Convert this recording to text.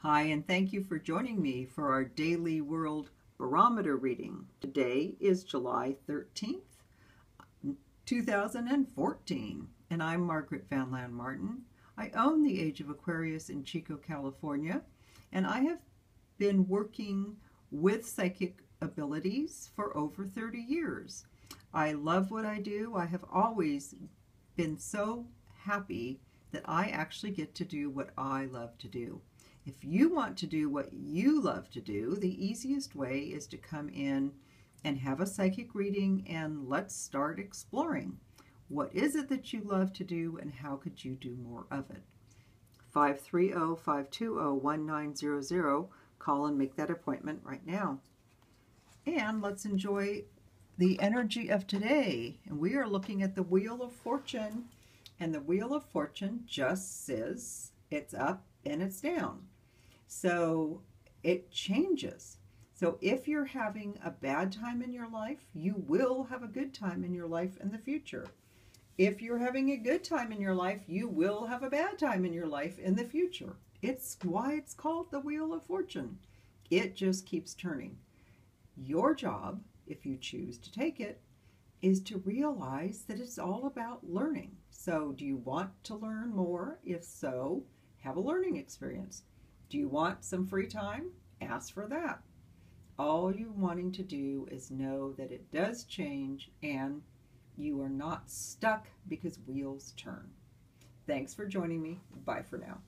Hi, and thank you for joining me for our daily world barometer reading. Today is July 13th, 2014, and I'm Margaret Van Laan Martin. I own the Age of Aquarius in Chico, California, and I have been working with psychic abilities for over 30 years. I love what I do. I have always been so happy that I actually get to do what I love to do. If you want to do what you love to do, the easiest way is to come in and have a psychic reading and let's start exploring. What is it that you love to do and how could you do more of it? 530-520-1900. Call and make that appointment right now. And let's enjoy the energy of today. And we are looking at the Wheel of Fortune. And the Wheel of Fortune just says it's up and it's down. So it changes. So if you're having a bad time in your life, you will have a good time in your life in the future. If you're having a good time in your life, you will have a bad time in your life in the future. It's why it's called the Wheel of Fortune. It just keeps turning. Your job, if you choose to take it, is to realize that it's all about learning. So do you want to learn more? If so, have a learning experience. Do you want some free time? Ask for that. All you're wanting to do is know that it does change and you are not stuck because wheels turn. Thanks for joining me. Bye for now.